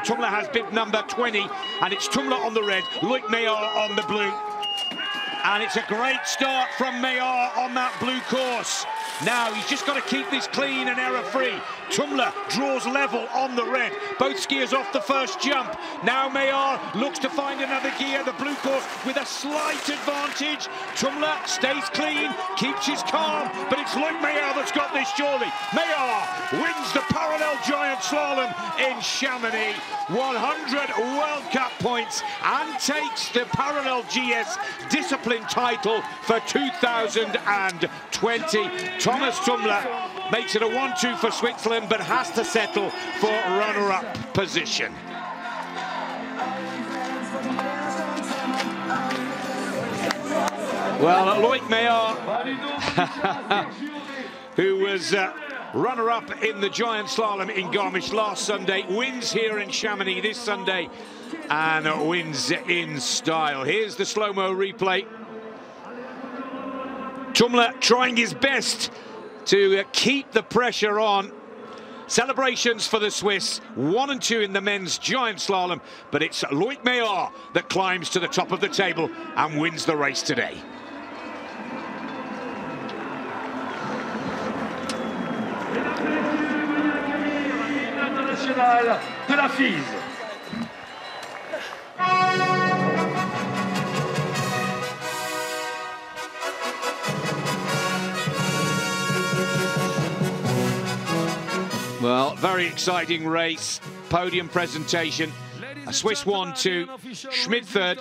Tumler has bib number 20, and it's Tumler on the red, Loic Meillard on the blue. And it's a great start from Meillard on that blue course. Now he's just got to keep this clean and error-free. Tumler draws level on the red. Both skiers off the first jump. Now Meillard looks to find another gear. The blue course with a slight advantage. Tumler stays clean, keeps his calm, but it's Loic Meillard that's got this surely. Meillard wins the parallel giant slalom in Chamonix. 100 World Cup points and takes the parallel GS discipline title for 2020. Thomas Tumler makes it a 1-2 for Switzerland, but has to settle for runner-up position. Well, Loic Meillard, who was uh, runner-up in the giant slalom in Garmisch last Sunday, wins here in Chamonix this Sunday and wins in style. Here's the slow-mo replay. Tumler trying his best to keep the pressure on. Celebrations for the Swiss, one and two in the men's giant slalom, but it's Loic Meillard that climbs to the top of the table and wins the race today. De la FISE. Well, very exciting race, podium presentation. A Swiss 1-2, Schmid third.